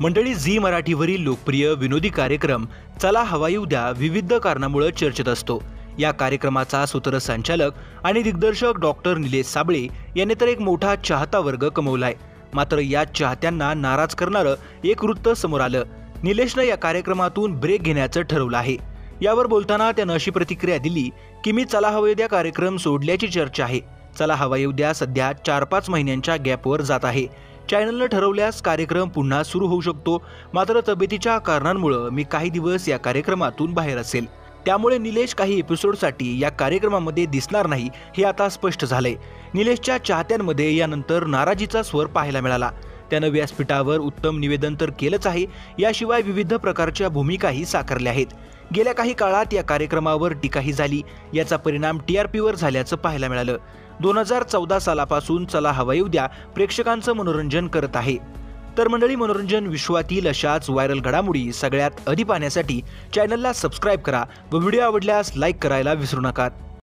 मंडळी झी मराठीवरील लोकप्रिय विनोदी कार्यक्रम चला हवाई उद्या विविध कारणामुळे चर्चेत असतो. या कार्यक्रमाचा सूत्रसंचालक आणि दिग्दर्शक डॉक्टर निलेश साबळे यांनी तर एक मोठा चाहता वर्ग कमवलाय. मात्र या चाहत्यांना नाराज करणारं एक वृत्त समोर आलं. निलेशनं या कार्यक्रमातून ब्रेक घेण्याचं ठरवलं आहे. यावर बोलताना त्यानं अशी प्रतिक्रिया दिली की मी चला हवाई उद्या कार्यक्रम सोडल्याची चर्चा आहे. चला हवाई उद्या सध्या चार पाच महिन्यांच्या गॅपवर जात आहे. चॅनलनं ठरवल्यास कार्यक्रम पुन्हा सुरू होऊ शकतो. मात्र तब्येतीच्या कारणांमुळं मी काही दिवस या कार्यक्रमातून बाहेर असेल. त्यामुळे निलेश काही एपिसोडसाठी या कार्यक्रमामध्ये दिसणार नाही हे आता स्पष्ट झालंय. निलेशच्या चाहत्यांमध्ये यानंतर नाराजीचा स्वर पाहायला मिळाला. त्यानं व्यासपीठावर उत्तम निवेदन तर केलंच आहे याशिवाय विविध प्रकारच्या भूमिकाही साकारल्या आहेत. गेल्या काही काळात या कार्यक्रमावर टीकाही झाली. याचा परिणाम टी आर पीवर झाल्याचं पाहायला मिळालं. दोन हजार चौदा सालापासून चला हवाई उद्या प्रेक्षकांचं मनोरंजन करत आहे. तर मंडळी मनोरंजन विश्वातील अशाच व्हायरल घडामोडी सगळ्यात आधी पाहण्यासाठी चॅनलला सबस्क्राईब करा व व्हिडिओ आवडल्यास लाईक करायला विसरू नका.